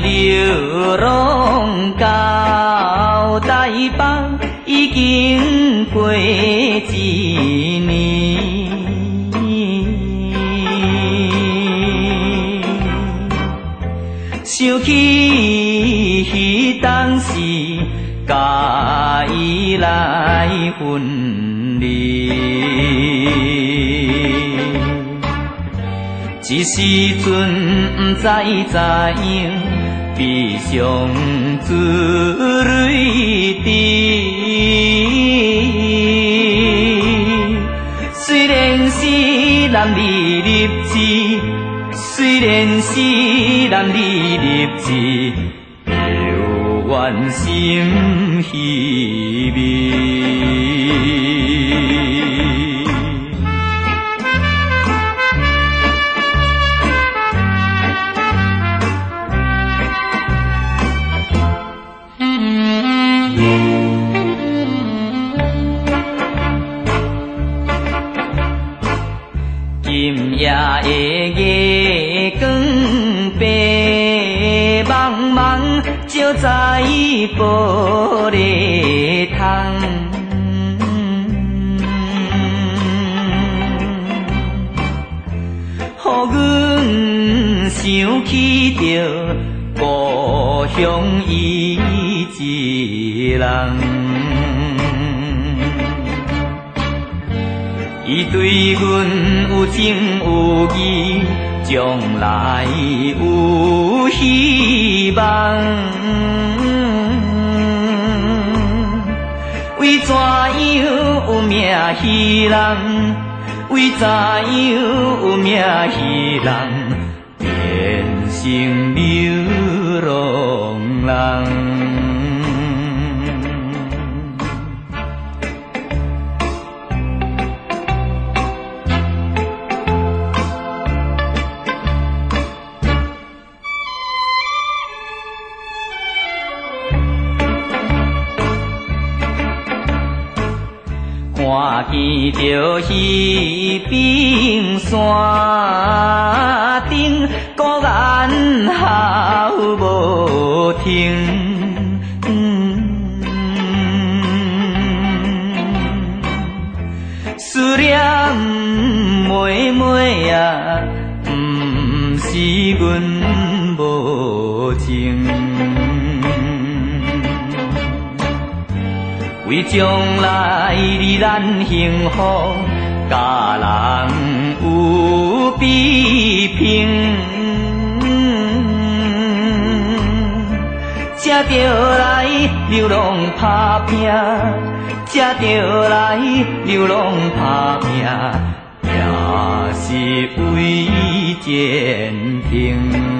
流浪到台北，已经过一年。想起彼当时，甲伊来分离。一时阵不知怎样，悲伤自泪滴。虽然是男儿立志，虽然是男儿立志，犹原心稀微。夜的月光白茫茫，照在玻璃窗。予阮想起着故乡伊一人。伊对阮有情有义，将来有希望。为怎样有命稀人？为怎样有命稀人？变成流看见着彼冰山顶，孤雁号无停。思念妹妹啊，不是阮无情。为将来的咱幸福，家人有比拼，才着来流浪打拼，才着来流浪打拼，也是为前程。